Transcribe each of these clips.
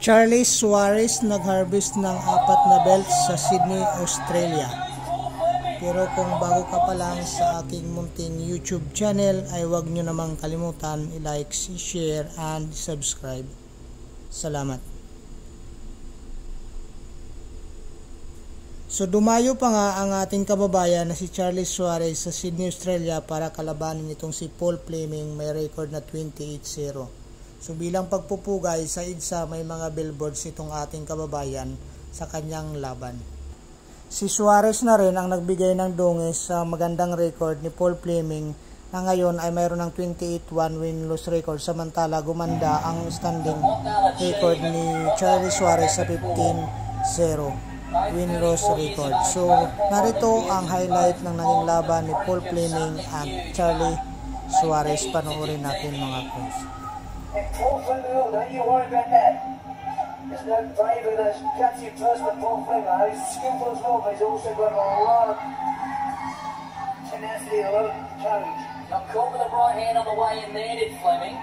Charlie Suarez nag-harvest ng apat na belts sa Sydney, Australia. Pero kung bago ka pa lang sa aking munting YouTube channel ay huwag nyo namang kalimutan i-like, share, and subscribe. Salamat. So dumayo pa nga ang ating kababayan na si Charlie Suarez sa Sydney, Australia para kalabanin itong si Paul Fleming may record na 28-0. So bilang pagpupugay sa EDSA may mga billboards itong ating kababayan sa kanyang laban. Si Suarez na rin ang nagbigay ng dungis sa magandang record ni Paul Fleming na ngayon ay mayroon ng 28-1 win-loss record samantala gumanda ang standing record ni Charlie Suarez sa 15-0 win-loss record. So, narito ang highlight ng naging laban ni Paul Fleming at Charlie Suarez. Panoorin natin mga coach. Fleming, don't you worry about that. There's no braver than gutsy person than Paul Fleming. He's skillful as well, but he's also got a lot of tenacity, a lot of courage. Got caught with a right hand on the way in there, did Fleming.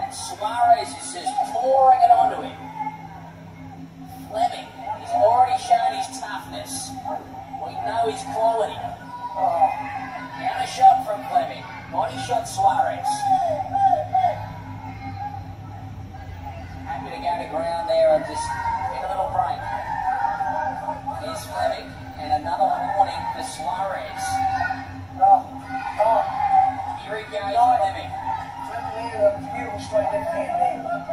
And Suarez is just pouring it onto him. Fleming, he's already shown his toughness. We know his quality. Shot Suarez. Happy to go to ground there and just get a little break. Here's Fleming, and another warning for Suarez. Oh, oh, Here he goes, Fleming. Fleming beautiful straight left hand there. Left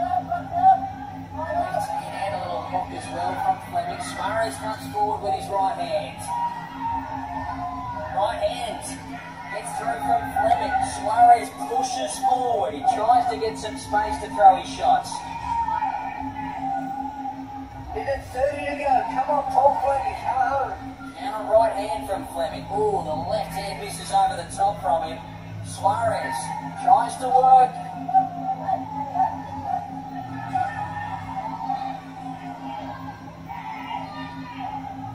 a little hook as well from Fleming. Suarez comes forward with his right hand. Right hand gets through from Fleming. Suarez pushes forward. He tries to get some space to throw his shots. He's at 30 to go. Come on, Paul Fleming, come home. And a right hand from Fleming. Ooh, the left hand misses over the top from him. Suarez tries to work.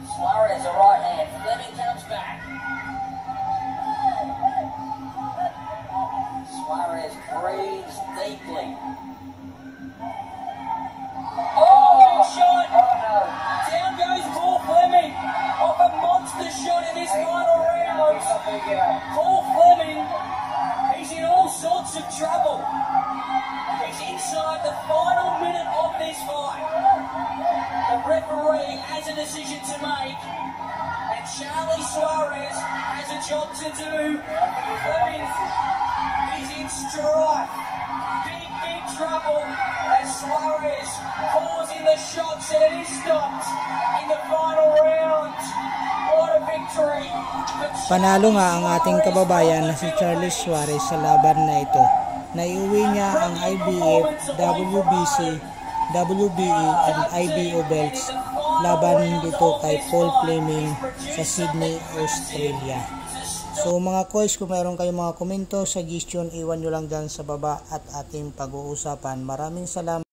Suarez, a right hand. Fleming comes back. Deeply. Oh, shot! Down goes Paul Fleming off a monster shot in this final round. Paul Fleming, he's in all sorts of trouble. He's inside the final minute of this fight. The referee has a decision to make, and Charly Suarez has a job to do. Fleming is in strife. Big, big trouble as Suarez pours in the shots and it is stopped in the final round. What a victory! Panalo nga ang ating kababayan na si Charlie Suarez sa laban na ito. Naiuwi niya ang IBF, WBC, WBE and IBO belts laban dito kay Paul Fleming sa Sydney, Australia. So mga koys, kung mayroon kayong mga komento, suggestion, iwan nyo lang dyan sa baba at ating pag-uusapan. Maraming salamat.